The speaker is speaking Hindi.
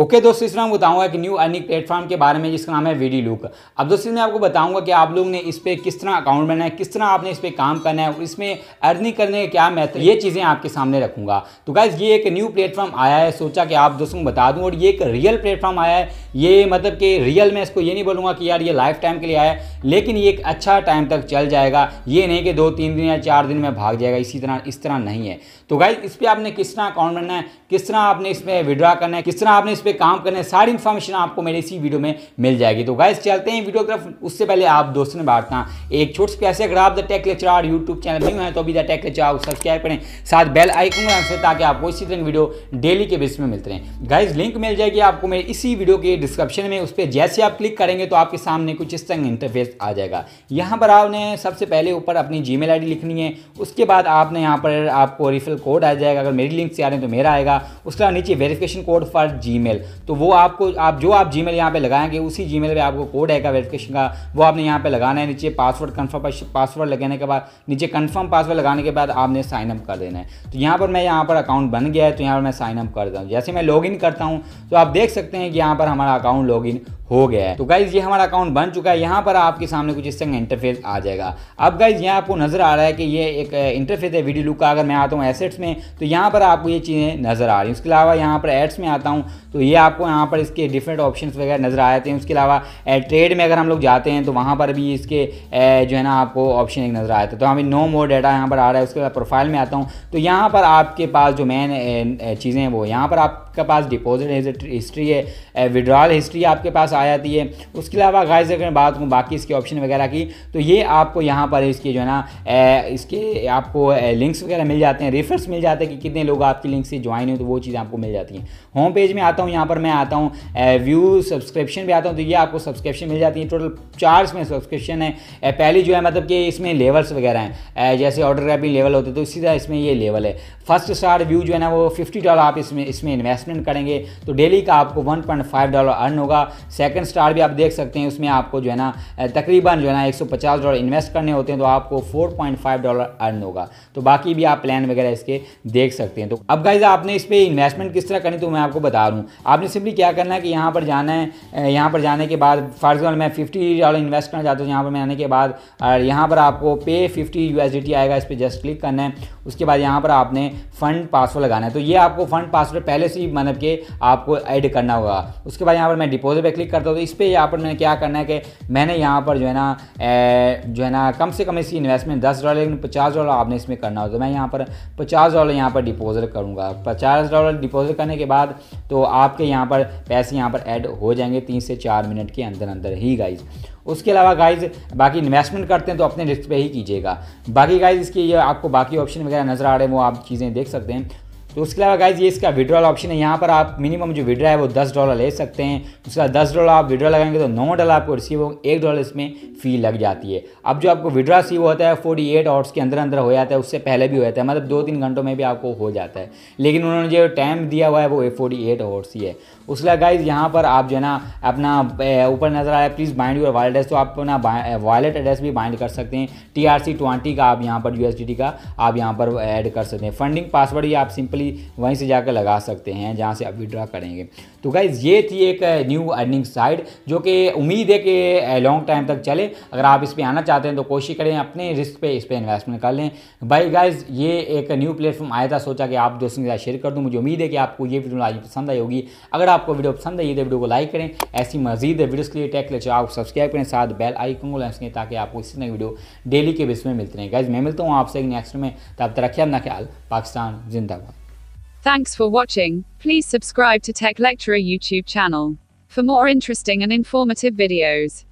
ओके okay, दोस्तों इसमें मैं बताऊँगा कि न्यू अर्निंग प्लेटफॉर्म के बारे में जिसका नाम है वीडी लुक अब दोस्तों मैं आपको बताऊँगा कि आप लोग ने इस पर किस तरह अकाउंट बनाना है किस तरह आपने इस पर काम करना है और इसमें अर्निंग करने का क्या मेथड ये चीज़ें आपके सामने रखूँगा। तो गाइज़ ये एक न्यू प्लेटफॉर्म आया है सोचा कि आप दोस्तों को बता दूँ और ये एक रियल प्लेटफॉर्म आया है। ये मतलब कि रियल मैं इसको ये नहीं बोलूँगा कि यार ये लाइफ टाइम के लिए आया है लेकिन ये एक अच्छा टाइम तक चल जाएगा। ये नहीं कि दो तीन दिन या चार दिन में भाग जाएगा इसी तरह इस तरह नहीं है। तो गाइज़ इस पर आपने किस तरह अकाउंट बनना है किस तरह आपने इसमें विड्रा करना है किस तरह आपने इस पर काम करना सारी इन्फॉर्मेशन आपको मेरे इसी वीडियो में मिल जाएगी। तो गाइज़ चलते हैं वीडियो तरफ़। उससे पहले आप दोस्तों ने बांटना एक छोटे से प्यासे, अगर आप the tech lecture YouTube channel नहीं है तो अभी द टेक लेक्चर सब्सक्राइब करें। साथ बेल आइकन से ताकि आपको इसी तरह वीडियो डेली के बेस में मिलते रहें। गाइज़ लिंक मिल जाएगी आपको मेरे इसी वीडियो के डिस्क्रिप्शन में। उस पर जैसे आप क्लिक करेंगे तो आपके सामने कुछ इस तरह इंटरफेस आ जाएगा। यहाँ पर आपने सबसे पहले ऊपर अपनी जी मेल लिखनी है। उसके बाद आपने यहाँ पर आपको रिफल कोड आ जाएगा। अगर मेरी लिंक से आ रहे हैं तो मेरा आएगा। उसके बाद नीचे वेरिफिकेशन कोड फॉर जी तो वो आपको, आप जो आप जीमेल यहाँ पे लगाएँगे, उसी जीमेल पे आपको कोड आएगा वेरिफिकेशन का। वो आपने यहाँ पे लगाना है, नीचे पासवर्ड कन्फर्म पासवर्ड लगाने के बाद, नीचे कन्फर्म पासवर्ड लगाने के बाद आपने साइन अप कर देना है। तो यहाँ पर मैं यहाँ पर अकाउंट बन गया है तो यहाँ पर मैं साइन अप कर दूँ जैसे मैं लॉग करता हूँ तो आप देख सकते हैं कि यहाँ पर हमारा अकाउंट लॉगिन हो गया है। तो गाइज़ ये हमारा अकाउंट बन चुका है। यहाँ पर आपके सामने कुछ इस तरह इंटरफेस आ जाएगा। अब गाइज़ यहाँ आपको नज़र आ रहा है कि ये एक इंटरफेस है वीडियो लुक का। अगर मैं आता हूँ एसेट्स में तो यहाँ पर आपको ये चीज़ें नज़र आ रही हैं। उसके अलावा यहाँ पर एड्स में आता हूँ तो ये आपको यहाँ पर इसके डिफरेंट ऑप्शन वगैरह नज़र आ जाते हैं। उसके अलावा ट्रेड में अगर हम लोग जाते हैं तो वहाँ पर भी इसके जो है ना, आपको ऑप्शन एक नज़र आते हैं। तो हमें नो मोर डाटा यहाँ पर आ रहा है। उसके बाद प्रोफ़ाइल में आता हूँ। तो यहाँ पर आपके पास जो मेन चीज़ें हैं वो, यहाँ पर आपके पास डिपॉजिट हिस्ट्री है विड्रॉल हिस्ट्री आपके पास आ जाती है। उसके अलावा गाइज़ अगर मैं बात करूँ बाकी इसके ऑप्शन वगैरह की तो ये आपको यहाँ पर इसके जो है ना इसके आपको लिंक्स वगैरह मिल जाते हैं रेफर्स मिल जाते हैं कि कितने लोग आपकी लिंक से ज्वाइन हुए तो वो चीज़ें आपको मिल जाती हैं। होम पेज में आता हूँ, यहाँ पर मैं आता हूँ व्यू सब्सक्रिप्शन भी आता हूँ तो ये आपको सब्सक्रिप्शन मिल जाती है। टोटल चार इसमें सब्सक्रिप्शन है। पहली जो है मतलब कि इसमें लेवल्स वगैरह हैं। जैसे ऑर्डर ग्रैपिंग लेवल होते तो इसी तरह इसमें ये लेवल है। फ़र्स्ट स्टार व्यू जो है ना, वो फिफ्टी डॉलर आप इसमें इसमें इन्वेस्टमेंट करेंगे तो डेली का आपको one point five dollar earn होगा। स्टार भी आप देख सकते हैं, उसमें आपको जो है ना तकरीबन जो है ना, एक सौ पचास डॉलर इन्वेस्ट करने होते हैं तो आपको four point five dollar earn होगा। तो बाकी भी आप प्लान वगैरह इसके देख सकते हैं। तो अब गाइज़ आपने इस पर इन्वेस्टमेंट किस तरह करनी तो मैं आपको बता दूँ आपने सिंपली क्या करना है कि यहाँ पर जाना है यहाँ पर जाने के बाद फॉर एग्ज़ाम्पल मैं फिफ्टी डॉलर इन्वेस्ट करना चाहता हूँ, यहाँ पर मैं आने के बाद यहाँ पर आपको पे फिफ्टी यू आएगा, इस पर जस्ट क्लिक करना है। उसके बाद यहाँ पर आपने फंड पासवर्ड लगाना है। तो ये आपको फंड पासवर्ड पहले से ही मतलब कि आपको ऐड करना होगा। उसके बाद यहाँ पर मैं डिपोजिट पर क्लिक करता हूँ। तो इस पर मैंने क्या करना है कि मैंने यहाँ पर जो है ना जो है ना, कम से कम इसकी इन्वेस्टमेंट दस डॉलर लेकिन पचास डॉलर आपने इसमें करना होगा तो मैं यहाँ पर पचास डॉलर यहाँ पर डिपॉजिट करूँगा। पचास डॉलर डिपॉजिट करने के बाद तो आपके यहाँ पर पैसे यहाँ पर ऐड हो जाएँगे तीन से चार मिनट के अंदर अंदर ही गाइज़ उसके अलावा गाइज़ बाकी इन्वेस्टमेंट करते हैं तो अपने रिस्क पे ही कीजिएगा। बाकी गाइज़ इसकी ये आपको बाकी ऑप्शन वगैरह नज़र आ रहे हैं, वो आप चीज़ें देख सकते हैं। तो उसके अलावा गाइज़ ये इसका विड्रॉल ऑप्शन है। यहाँ पर आप मिनिमम जो विड्रा है, वो दस डॉलर ले सकते हैं। उसके बाद दस डॉलर आप विड्रा लगाएँगे तो नौ डॉलर आपको रिसीव हो एक डॉलर इसमें फ़ी लग जाती है। अब जो आपको विड्रा सी होता है फोर्टी एट आवर्स के अंदर अंदर हो जाता है, उससे पहले भी हो जाता है। मतलब दो तीन घंटों में भी आपको हो जाता है। लेकिन उन्होंने जो टाइम दिया हुआ है, वो फोर्टी एट आवर्स ही है। उसके अलावा गाइज़ यहाँ पर आप जो है ना, अपना ऊपर नज़र आया please bind your wallet address तो आप अपना वॉलेट एड्रेस भी बाइंड कर सकते हैं। टी आर सी ट्वेंटी का आप यहाँ पर यू का आप यहाँ पर ऐड कर सकते हैं। फंडिंग पासवर्ड ही आप सिंपली वहीं से जाकर लगा सकते हैं, जहाँ से आप विड्रॉ करेंगे। तो गाइज़ ये थी एक न्यू अर्निंग साइड जो कि उम्मीद है कि लॉन्ग टाइम तक चले। अगर आप इस पर आना चाहते हैं तो कोशिश करें, अपने रिस्क पे, इस पर इन्वेस्टमेंट कर लें। भाई गाइज़ ये एक न्यू प्लेटफॉर्म आया था, सोचा कि आप दोस्तों के साथ शेयर कर दूँ। मुझे उम्मीद है कि आपको ये वीडियो आज पसंद आई होगी। अगर आपको वीडियो पसंद आई तो वीडियो को लाइक करें। ऐसी मजीद वीडियोस के लिए टेक लेक्चर आप सब्सक्राइब करें, साथ बेल आइकन को लें ताकि आपको इसी तरह वीडियो डेली के बेस में मिलते रहें। गाइज़ मैं मिलता हूँ आपसे नेक्स्ट में। तब तक रखिए ख्याल। पाकिस्तान, जिंदाबाद। Thanks for watching. Please subscribe to Tech Lecturer YouTube channel for more interesting and informative videos.